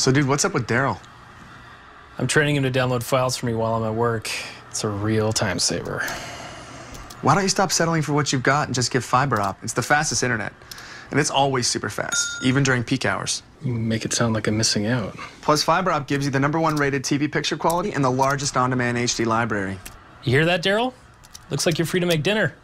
So, dude, what's up with Daryl? I'm training him to download files for me while I'm at work. It's a real time saver. Why don't you stop settling for what you've got and just give FibreOp? It's the fastest internet. And it's always super fast, even during peak hours. You make it sound like I'm missing out. Plus, FibreOp gives you the number one rated TV picture quality and the largest on demand HD library. You hear that, Daryl? Looks like you're free to make dinner.